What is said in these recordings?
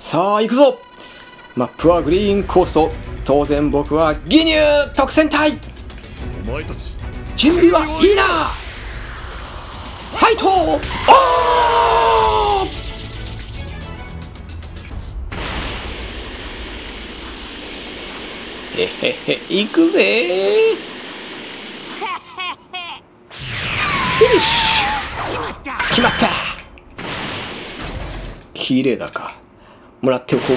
さあ行くぞ。マップはグリーンコースト。当然僕は義乳特戦隊。お前たち。準備はいいな。ファイト。おー。へへへ行くぜ。フィニッシュ。決まった。綺麗だかもらっておこう。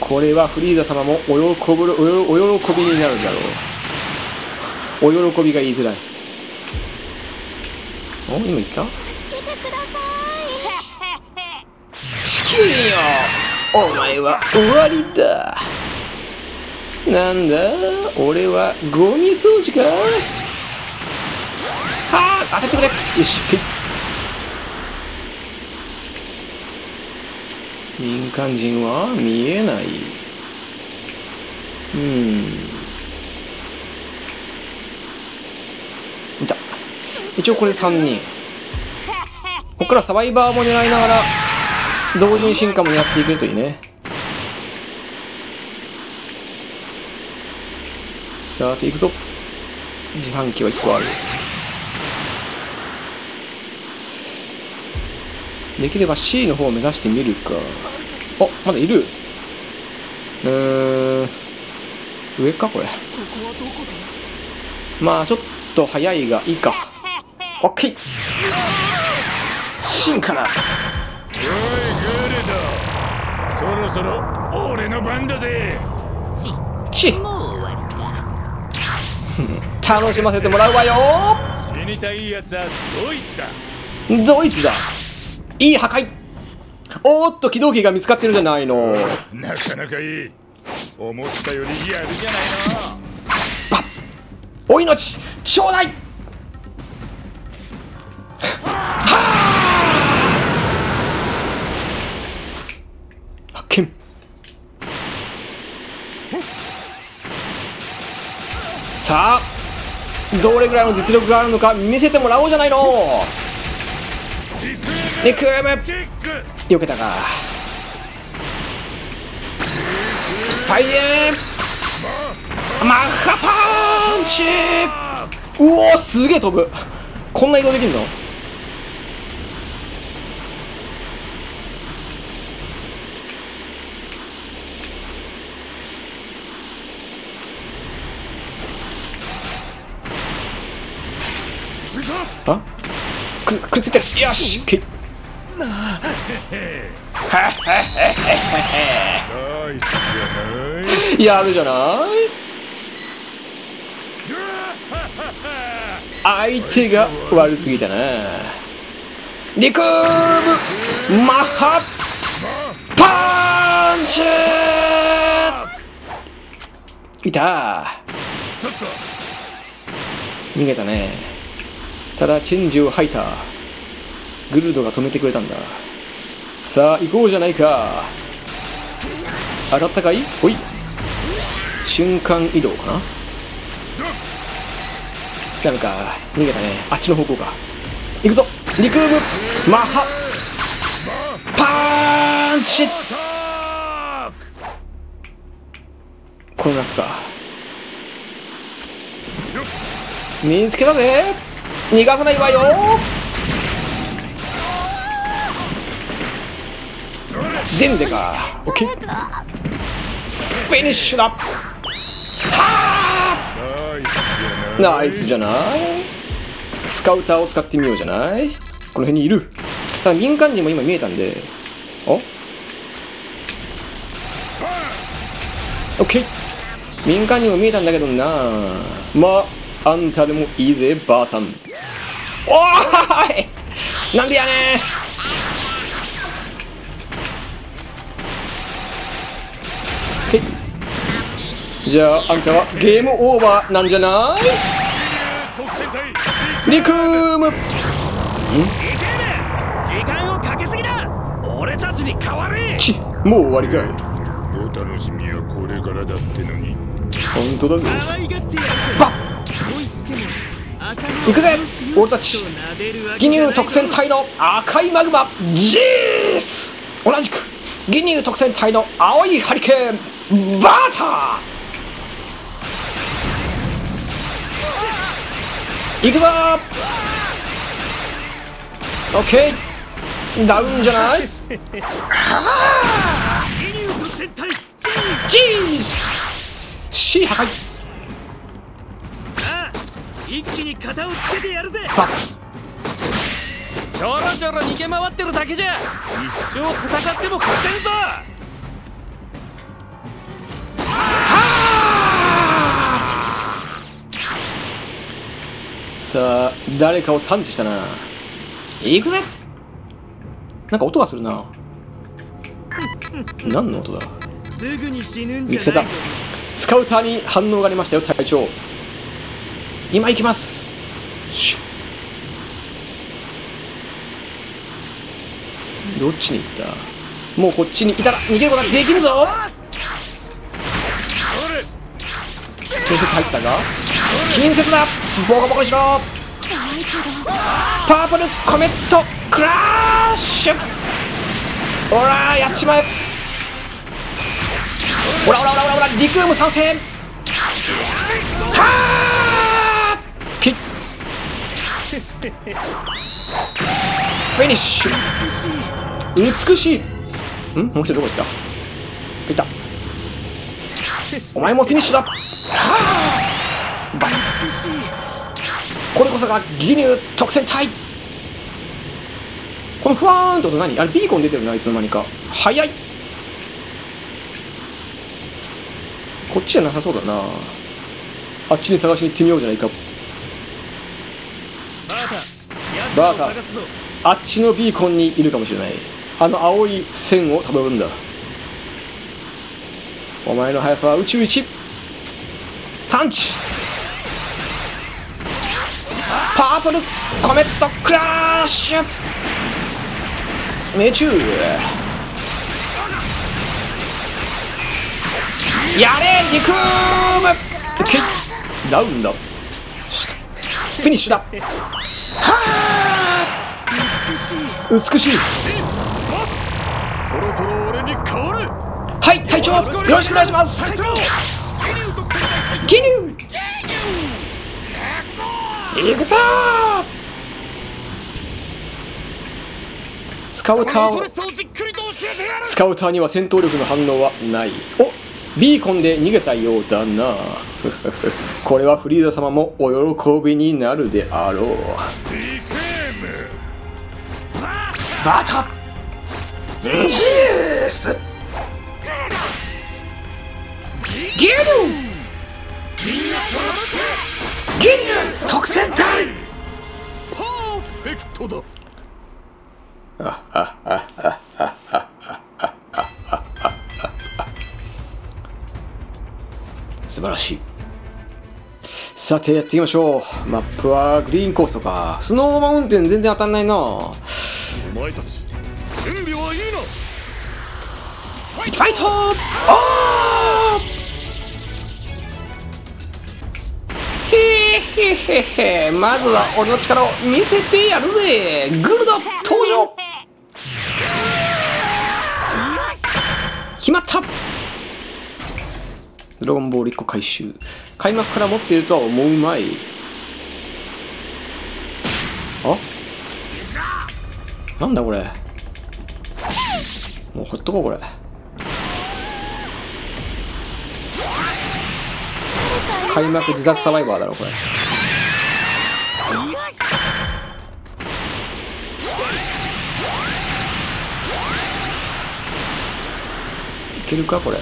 これはフリーザ様もお喜ぶお喜びになるだろう。お喜びが言いづらい。お今言った？助けてくださ地球人よ。お前は終わりだ。なんだ？俺はゴミ掃除か？はあ当ててくれ。よしはい民間人は見えない。うん。いた。一応これ3人。ここからサバイバーも狙いながら同時に進化もやっていけるといいね。さて行くぞ。自販機は1個ある。できれば C の方を目指してみるか。あまだいる。うーん。上かこれ。まあちょっと早いがいいか。オッケー。進化だ。おいグルド。そろそろ俺の番だぜ。ちいもう終わりか。楽しませてもらうわよ。死にたいやつはドイツだ。ドイツだいい破壊。おーっと機動機が見つかってるじゃないの。なかなかいい。思ったよりやるじゃないの。お命。ちょうだい発見。さあどれぐらいの実力があるのか見せてもらおうじゃないのリクーム。避けたか。スパイエンマッハパンチ。うおすげえ飛ぶ。こんな移動できるの？あ？くくっついてる。よし。けナイスじゃない やるじゃない？相手が悪すぎたな。リクームマッハパンチいた。逃げたね。ただチェンジを吐いた。グルードが止めてくれたんだ。さあ行こうじゃないか。当たったかい？ほい。瞬間移動かな？ダメか。逃げたね。あっちの方向か。行くぞ。リクームマハ。パンチ。この中か。見つけたぜ。逃がさないわよ。デンデか。オッケー。フィニッシュだ。はあ。ナイスじゃない。スカウターを使ってみようじゃない。この辺にいる。ただ民間人も今見えたんで。お？オッケー。民間人も見えたんだけどな。まああんたでもいいぜばあさん。おーい。なんでやねんじゃああんたはゲームオーバーなんじゃない？特戦隊リクーム。いけね時間をかけすぎだ。俺たちに代われ。ちもう終わりかい。お楽しみはこれからだってのに。本当だぜ。可愛がってやる。バッ。と言っても。行くぜ。俺たち義乳特戦隊の赤いマグマ。ジース。同じくギニュー特戦隊の青いハリケーンバーターいくぞ！オッケー。ダウンじゃない？ジー！ス破壊さあ一気に型をつけてやるぜ！ちょろちょろ逃げ回ってるだけじゃ一生戦っても勝てんぞさあ誰かを探知したな。行くぜ。なんか音がするな。何の音だ？見つけた。スカウターに反応がありましたよ隊長。今行きます。シュどっちに行った？もうこっちにいたら逃げることができるぞ。建設入ったが近接だ。ボコボコにしろパープルコメットクラッシュ。ほらやっちまえ。ほらほらほらほらほらリクーム参戦。はーキッ。フィニッシュ。美しい。ん？もう一人どこ行った？いた。お前もフィニッシュだ。はーバッこれこそがギニュー特戦隊このふわーんって音何？あれビーコン出てるないつの間にか。早い。こっちじゃなさそうだな。あっちに探しに行ってみようじゃないか。バータ。あっちのビーコンにいるかもしれない。あの青い線をたどるんだ。お前の速さは宇宙一。探知パープルコメットクラッシュ命中やれリクームオッケーダウンだフィニッシュだはあ美しいそろそろ俺に変われはい隊長よろしくお願いします行くぞー！スカウターをスカウターには戦闘力の反応はない。おビーコンで逃げたようだな。これはフリーザ様もお喜びになるであろう。バタジース！ギニューギニュー特戦隊パーフェクトだ。素晴らしい。さてやっていきましょう。マップはグリーンコーストか。スノーマウンテン全然当たんないな。お前たち準備はいいな。ファイトおーへへへまずは俺の力を見せてやるぜ。グルド登場。決まった。ドラゴンボール1個回収。開幕から持っているとは思うまい。あ？なんだこれ？もうほっとこうこれ。開幕自殺サバイバーだろこれ。いけるかこれ。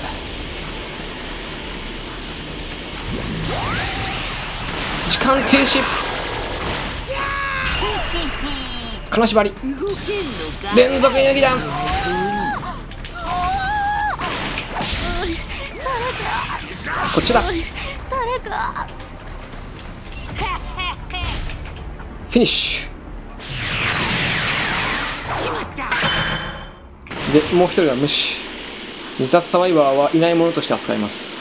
時間停止。金縛り。連続演技弾こっちだフ誰かィニッシュでもう一人は無視自殺サバイバーはいないものとして扱います。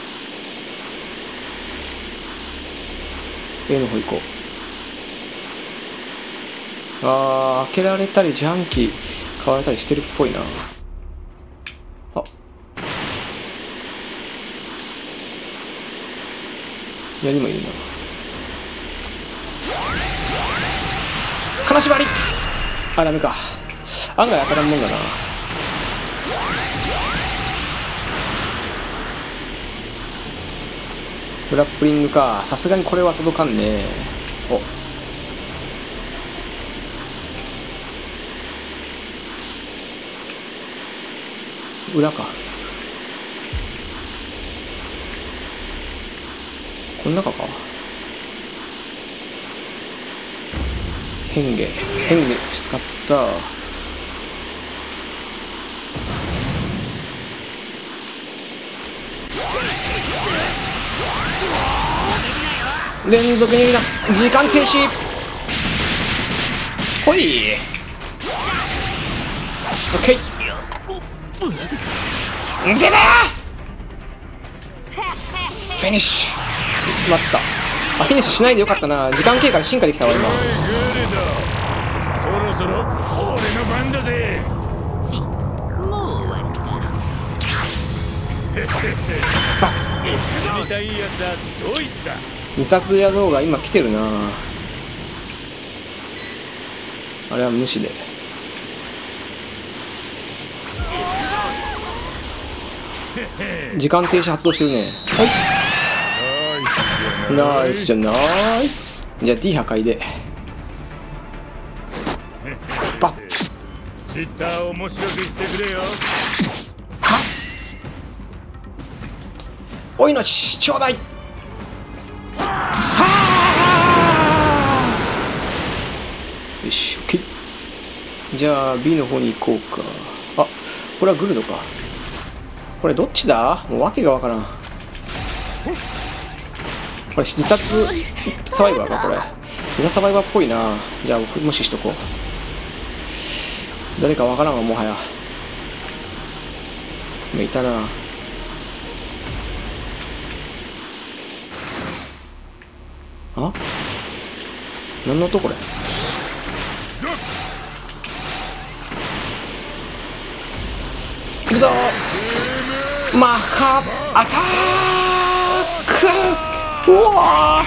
A の方行こう。あー開けられたり自販機買われたりしてるっぽいな。左にもいるな。金縛り。あダメか。案外当たらんもんだな。グラップリングか。さすがにこれは届かんね。お。裏か。この中か。変化。変化使った。連続逃げだ時間停止。ほい。オッケー。出なフィニッシュ。待った。あフィニッシュしないでよかったな。時間経過で進化できたわ今。そろそろ俺の番だぜ。ちもう終わりか。行くぞ。いやつはドイツだ。二冊野郎が今来てるな。あれは無視で。時間停止発動してるね。はいナイス。じゃないじゃあ D 破壊で。バッ。ツイッター面白くしてくれよ。お命ちょうだい。よし OK じゃあ B の方に行こうか。あこれはグルドか。これどっちだ？もう訳がわからんこれ自殺サバイバーかこれ。自殺サバイバーっぽいな。じゃあ僕無視しとこう。誰かわからんわもはや。今いたな。あ？何の音これ？行くぞ。マッハアタック！うわ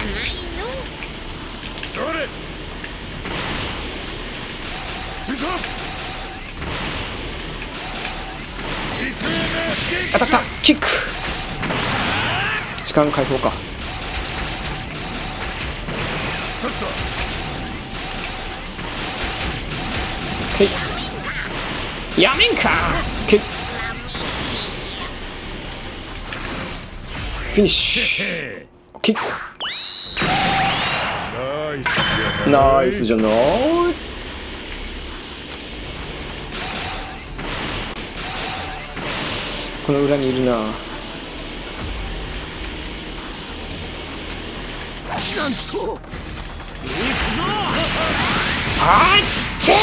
当たった。キック。時間解放か。へい。やめんか。けフィニッシュ。キックナイスじゃないナイスじゃないこの裏にいるな。なんと。あっちー！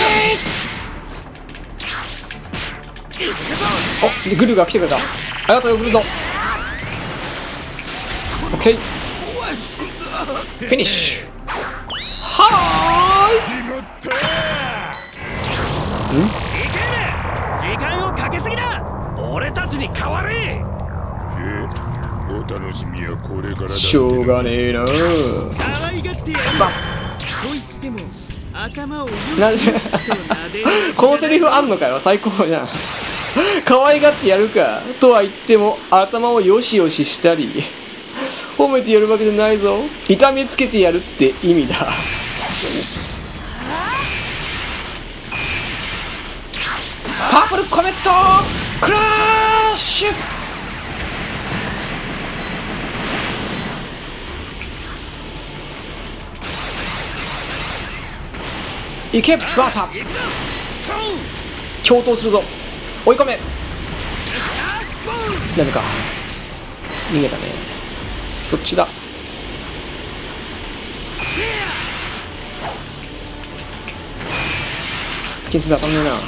おグルが来てくれた。ありがとうよグルド。オッケーフィニッシュは決まったいけね時間をかけすぎだ俺たちに代われ。けお楽しみはこれからしょうがねえな。可愛がってやるばと言っても頭をよなんでこのセリフあんのかよ。最高じゃん。可愛がってやるか。とは言っても頭をよしよししたり褒めてやるわけじゃないぞ。痛めつけてやるって意味だ。パープルコメットクラッシュ！いけバータ行くぞトン共闘するぞ。追い込め。ダメか。逃げたね。そっちだ。金星当たんねえな。オッ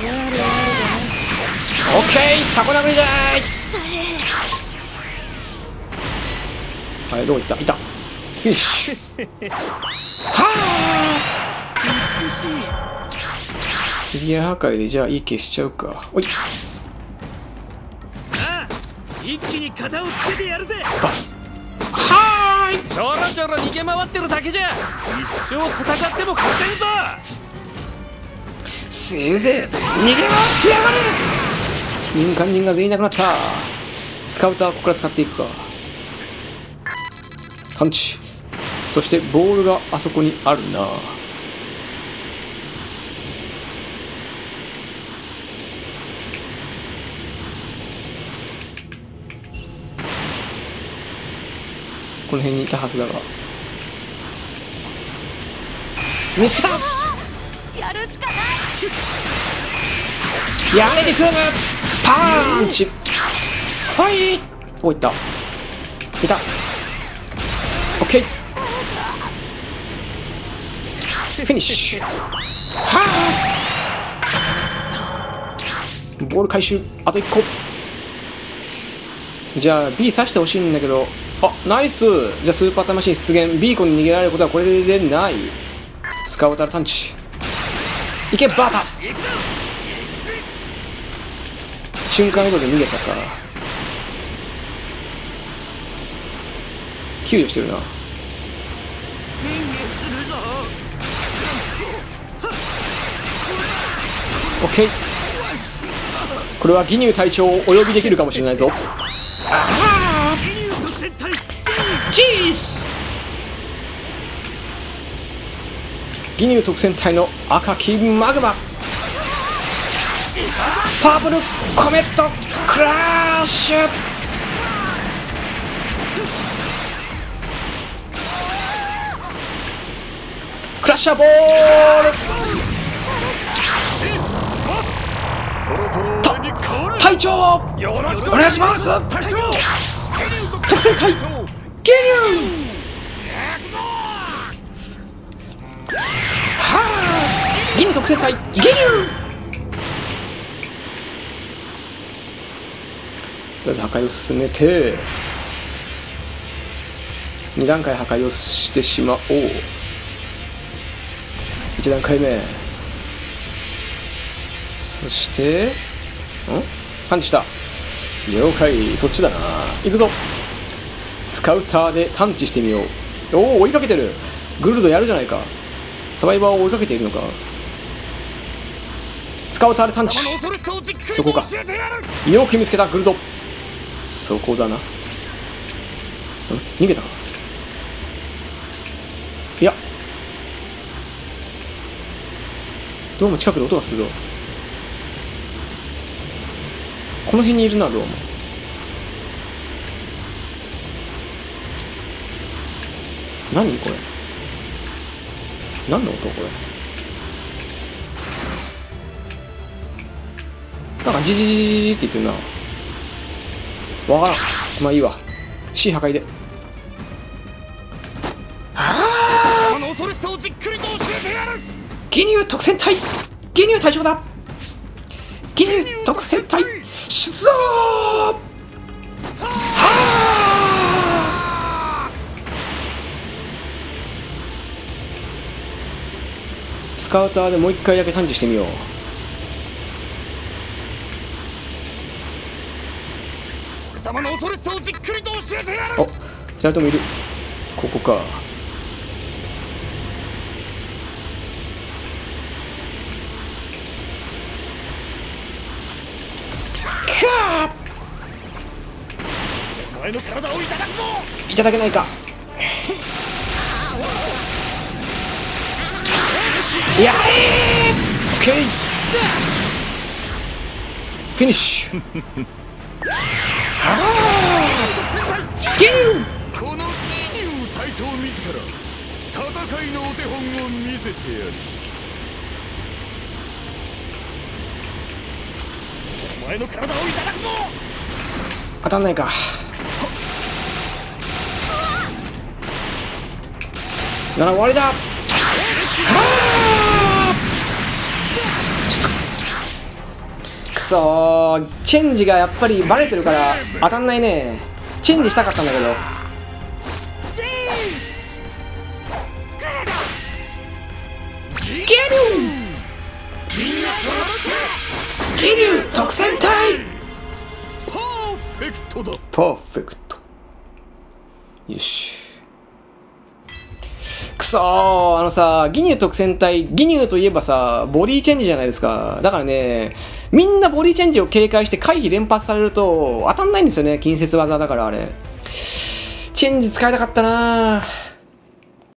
ケータコ殴りじゃーい。はいどこ行った？いた。フィニッシュは美しいあフィギュア破壊でじゃあいい消しちゃうか。おい。さあ一気に型をつけてやるぜ。はーちょろちょろ逃げ回ってるだけじゃ一生戦っても勝てんぞ。先生逃げ回ってやがれ。民間人が全員いなくなった。スカウターはここから使っていくか。パンチそしてボールがあそこにあるな。この辺にいたはずだが。見つけた！やるしかない！やめてくるパンチ！はい！おいった。いた。オッケー。フィニッシュ。はあボール回収あと1個。じゃあ B 刺してほしいんだけどあナイス。じゃあスーパー魂出現。ビーコンに逃げられることはこれでない。スカウターパンチいけバータ瞬間移動で逃げたか。救助してるな。オッケー。これは義乳隊長をお呼びできるかもしれないぞ。あメニュー特選隊ー。ジース義乳特戦隊の赤きマグマ。パープルコメットクラッシュ。クラッシャーボール。そろそろ俺に変わる隊長お願いします。特戦隊義乳はあ義乳特戦隊義乳とりあえず破壊を進めて2段階破壊をしてしまおう1段階目そしてんパンチした了解そっちだな行くぞスカウターで探知してみよう。おお追いかけてる。グルドやるじゃないか。サバイバーを追いかけているのか。スカウターで探知。そこか。よく見つけたグルド。そこだな。ん？逃げたか。いや。どうも近くで音がするぞ。この辺にいるなどうも。何これ？何の音これ？なんかジジジジジって言ってるな。わからん。まあいいわ。C 破壊で。その恐ろしさをじっくりと教えてやる！義乳特戦隊！義乳隊長だ義乳特戦隊！出動カウターでもう一回だけ探知してみよう。貴様の恐ろしさをじっくりと教えてやる。お二人ともいる。ここか。かお前の体をいただくぞ。ーいただけないかやれーオッケーフィニッシュギュこの義乳隊長自ら戦いのお手本を見せてやるお前の体をいただくぞ当たんないか。なら終わりだくそー。チェンジがやっぱりバレてるから当たんないね。チェンジしたかったんだけど。ギリュウギリュウ特戦隊。パーフェクトだパーフェクトよしくそーあのさ、ギニュー特戦隊、ギニューといえばさ、ボディチェンジじゃないですか。だからね、みんなボディチェンジを警戒して回避連発されると当たんないんですよね、近接技だからあれ。チェンジ使いたかったなぁ